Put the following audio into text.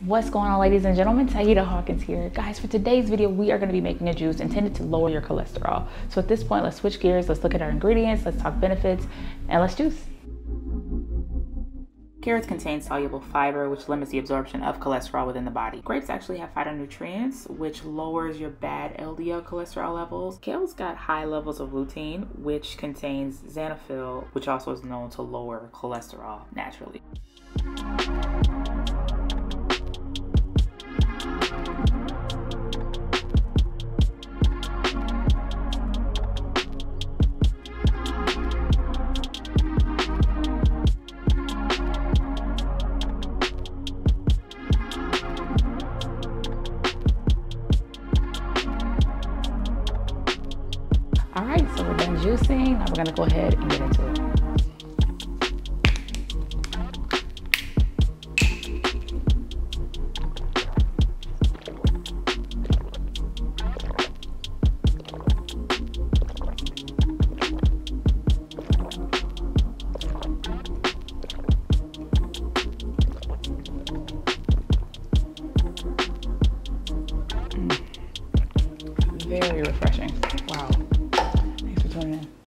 What's going on ladies and gentlemen, Tauheedah Hawkins here. Guys, for today's video, we are gonna be making a juice intended to lower your cholesterol. So at this point, let's switch gears, let's look at our ingredients, let's talk benefits, and let's juice. Carrots contain soluble fiber, which limits the absorption of cholesterol within the body. Grapes actually have phytonutrients, which lowers your bad LDL cholesterol levels. Kale's got high levels of lutein, which contains xanthophyll, which also is known to lower cholesterol naturally. All right, so we're done juicing. Now we're gonna go ahead and get into it. Mm. Very refreshing. Wow. In.